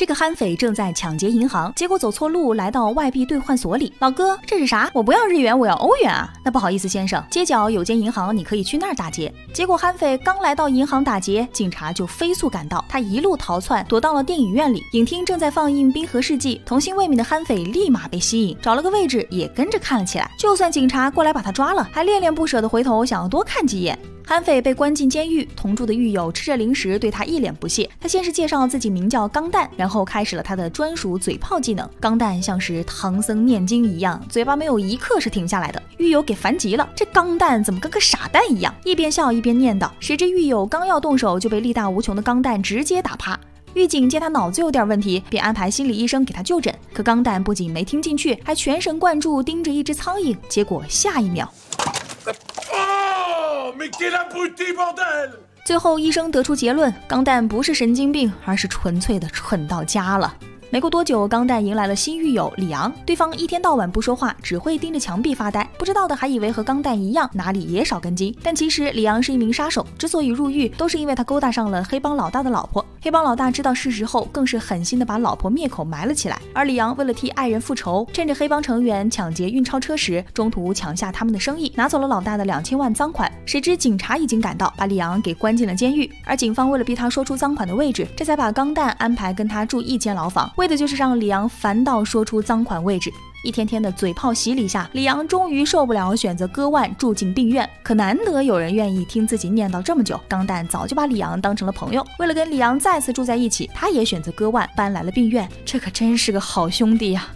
这个悍匪正在抢劫银行，结果走错路，来到外币兑换所里。老哥，这是啥？我不要日元，我要欧元啊！那不好意思，先生，街角有间银行，你可以去那儿打劫。结果悍匪刚来到银行打劫，警察就飞速赶到，他一路逃窜，躲到了电影院里。影厅正在放映《冰河世纪》，童心未泯的悍匪立马被吸引，找了个位置也跟着看了起来。就算警察过来把他抓了，还恋恋不舍的回头想要多看几眼。悍匪被关进监狱，同住的狱友吃着零食，对他一脸不屑。他先是介绍自己名叫钢蛋，然后开始了他的专属嘴炮技能。钢蛋像是唐僧念经一样，嘴巴没有一刻是停下来的。狱友给烦极了，这钢蛋怎么跟个傻蛋一样？一边笑一边念叨。谁知狱友刚要动手，就被力大无穷的钢蛋直接打趴。狱警见他脑子有点问题，便安排心理医生给他就诊。可钢蛋不仅没听进去，还全神贯注盯着一只苍蝇。结果下一秒。最后，医生得出结论：钢蛋不是神经病，而是纯粹的蠢到家了。没过多久，钢蛋迎来了新狱友李阳。对方一天到晚不说话，只会盯着墙壁发呆。不知道的还以为和钢蛋一样，哪里也少根筋。但其实李阳是一名杀手，之所以入狱，都是因为他勾搭上了黑帮老大的老婆。黑帮老大知道事实后，更是狠心的把老婆灭口埋了起来。而李阳为了替爱人复仇，趁着黑帮成员抢劫运钞车时，中途抢下他们的生意，拿走了老大的两千万赃款。谁知警察已经赶到，把李阳给关进了监狱。而警方为了逼他说出赃款的位置，这才把钢蛋安排跟他住一间牢房。为的就是让李阳烦到说出赃款位置。一天天的嘴炮洗礼下，李阳终于受不了，选择割腕住进病院。可难得有人愿意听自己念叨这么久，钢蛋早就把李阳当成了朋友。为了跟李阳再次住在一起，他也选择割腕搬来了病院。这可真是个好兄弟呀！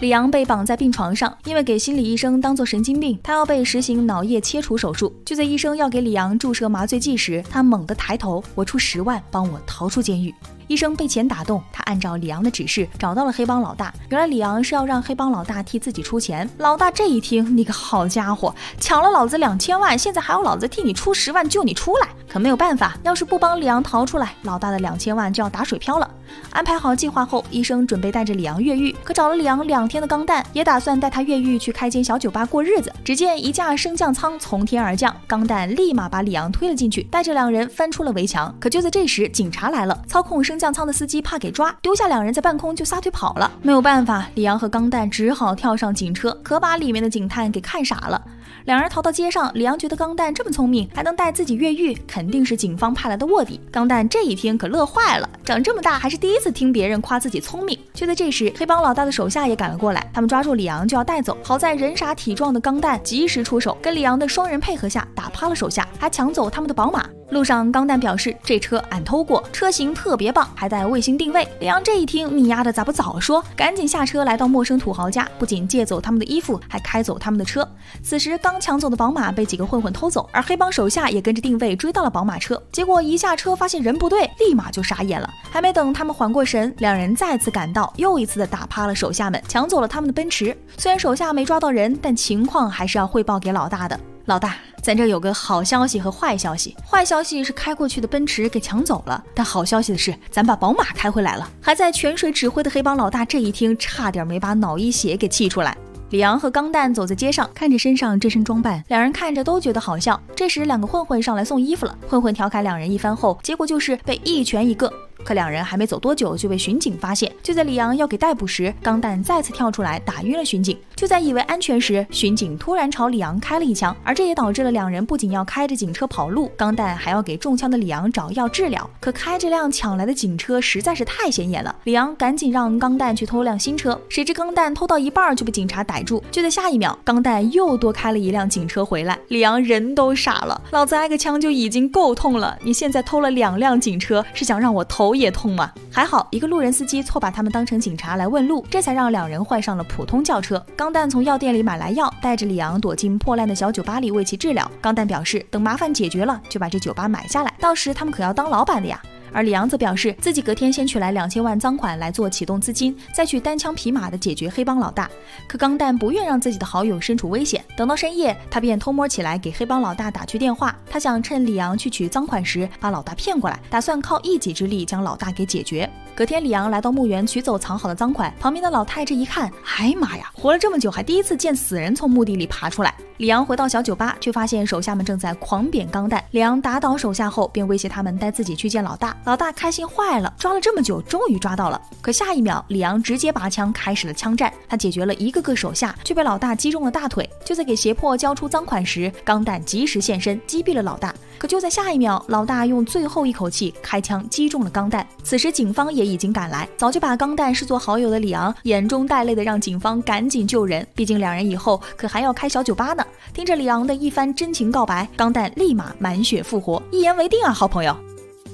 李阳被绑在病床上，因为给心理医生当做神经病，他要被实行脑叶切除手术。就在医生要给李阳注射麻醉剂时，他猛地抬头：“我出十万，帮我逃出监狱。”医生被钱打动，他按照李昂的指示找到了黑帮老大。原来李昂是要让黑帮老大替自己出钱。老大这一听，你个好家伙，抢了老子两千万，现在还要老子替你出十万救你出来？可没有办法，要是不帮李昂逃出来，老大的两千万就要打水漂了。安排好计划后，医生准备带着李昂越狱。可找了李昂两天的钢蛋，也打算带他越狱去开间小酒吧过日子。只见一架升降舱从天而降，钢蛋立马把李昂推了进去，带着两人翻出了围墙。可就在这时，警察来了，操控升。升降舱的司机怕给抓，丢下两人在半空就撒腿跑了。没有办法，李阳和钢蛋只好跳上警车，可把里面的警探给看傻了。两人逃到街上，李阳觉得钢蛋这么聪明，还能带自己越狱，肯定是警方派来的卧底。钢蛋这一听可乐坏了，长这么大还是第一次听别人夸自己聪明。就在这时，黑帮老大的手下也赶了过来，他们抓住李阳就要带走。好在人傻体壮的钢蛋及时出手，跟李阳的双人配合下打趴了手下，还抢走他们的宝马。路上，钢蛋表示这车俺偷过，车型特别棒，还带卫星定位。李阳这一听，你丫的咋不早说？赶紧下车来到陌生土豪家，不仅借走他们的衣服，还开走他们的车。此时，刚抢走的宝马被几个混混偷走，而黑帮手下也跟着定位追到了宝马车。结果一下车发现人不对，立马就傻眼了。还没等他们缓过神，两人再次赶到，又一次的打趴了手下们，抢走了他们的奔驰。虽然手下没抓到人，但情况还是要汇报给老大的。老大，咱这有个好消息和坏消息。坏消息是开过去的奔驰给抢走了，但好消息的是，咱把宝马开回来了。还在泉水指挥的黑帮老大这一听，差点没把脑溢血给气出来。李阳和钢蛋走在街上，看着身上这身装扮，两人看着都觉得好笑。这时，两个混混上来送衣服了。混混调侃两人一番后，结果就是被一拳一个。可两人还没走多久，就被巡警发现。就在李阳要给逮捕时，钢蛋再次跳出来打晕了巡警。就在以为安全时，巡警突然朝李阳开了一枪，而这也导致了两人不仅要开着警车跑路，钢蛋还要给中枪的李阳找药治疗。可开这辆抢来的警车实在是太显眼了，李阳赶紧让钢蛋去偷辆新车。谁知钢蛋偷到一半就被警察逮住。就在下一秒，钢蛋又多开了一辆警车回来，李阳人都傻了。老子挨个枪就已经够痛了，你现在偷了两辆警车，是想让我头？也痛吗？还好，一个路人司机错把他们当成警察来问路，这才让两人换上了普通轿车。钢蛋从药店里买来药，带着里昂躲进破烂的小酒吧里为其治疗。钢蛋表示，等麻烦解决了，就把这酒吧买下来，到时他们可要当老板的呀。而李阳则表示，自己隔天先取来两千万赃款来做启动资金，再去单枪匹马的解决黑帮老大。可钢蛋不愿让自己的好友身处危险，等到深夜，他便偷摸起来给黑帮老大打去电话。他想趁李阳去取赃款时把老大骗过来，打算靠一己之力将老大给解决。隔天，李昂来到墓园取走藏好的赃款，旁边的老太这一看，哎妈呀，活了这么久还第一次见死人从墓地里爬出来。李阳回到小酒吧，却发现手下们正在狂扁钢蛋。李阳打倒手下后，便威胁他们带自己去见老大。老大开心坏了，抓了这么久，终于抓到了。可下一秒，李阳直接拔枪开始了枪战。他解决了一个个手下，却被老大击中了大腿。就在给胁迫交出赃款时，钢蛋及时现身，击毙了老大。可就在下一秒，老大用最后一口气开枪击中了钢蛋。此时警方也已经赶来，早就把钢蛋视作好友的里昂眼中带泪的让警方赶紧救人。毕竟两人以后可还要开小酒吧呢。听着里昂的一番真情告白，钢蛋立马满血复活，一言为定啊，好朋友。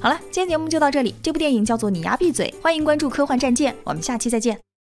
好了，今天节目就到这里。这部电影叫做《你丫闭嘴》，欢迎关注科幻战舰，我们下期再见。